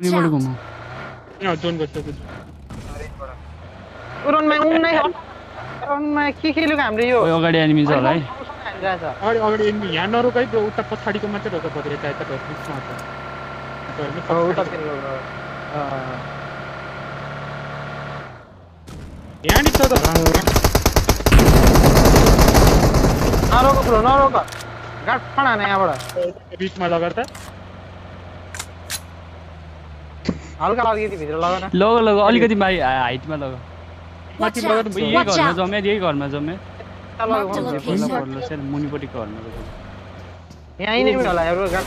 कुनैबाट घुमौ John गर्छ उरोनमा उन्नाइ उरोनमा के खेलेको हामीले यो अगाडि एनिमी छ होला है अगाडि अगाडि एनिमी यहाँ नरोक है त्यो उता पछाडिको मात्रै रोक पऱ्यो यता रोक बिचमा छ त नरोक ब्रो नरोक गाड फड यहाँबाट बिचमा लगाएर त हल्का अलिकति भित्र लगाएर लग लग अलिकति माथि हाइटमा लग। माथि! यही घरमा! जम्मे यही घरमा जम्मे मुनिपट्टिको घरमा लग यहीँ नै होला गाड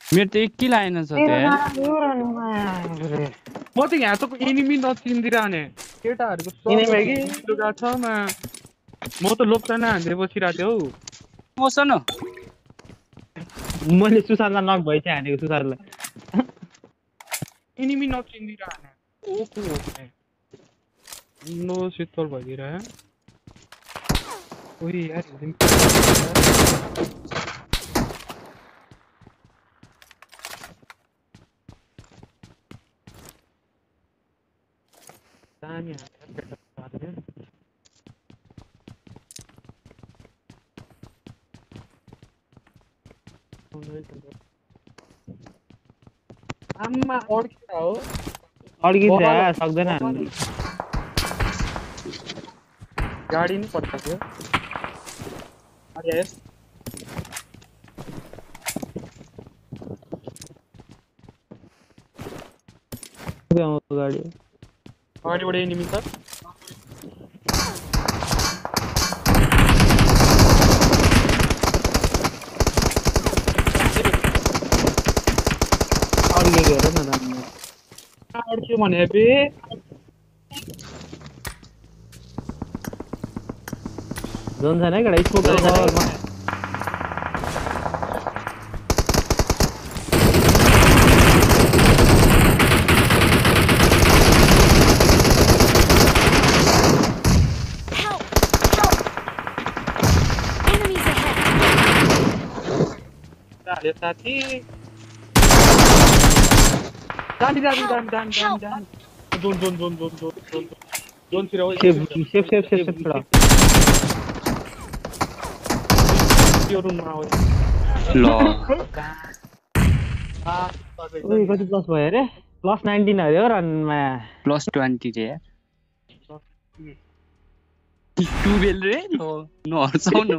मेरो त एक किल आएन छ म त यहाँ त एनिमी नचिन्दिरहने केटाहरूको छ मा म त लोकचाना हान्दै बसिरहेको थिएँ हौ. मसँग मैले सुसारलाई नक भइ चाहिँ हानेको सुसारलाई एनिमी नचिन्दिरहने नो शीतल भइदिएर ओइ यार हिँड्दै दामी हान्छ केटाहरूले। आम्मा अड्किरा हो अड्किन्छ सक्दैन हामी गाडी बड़े बड़े एनिमी सर मैदान में दोन झाले गडाई। स्मोक दामी दामी दामी दामी zone zone zone zone zone zone जोनतिर हो safe safe safe safe safe त्यो रुममा हो ल उयो कति प्लस भयो अरे प्लस नाइन्टिन अरे हो रनमा प्लस ट्वेन्टी रे यार टुवेल्भ रे ल नहर्साउनु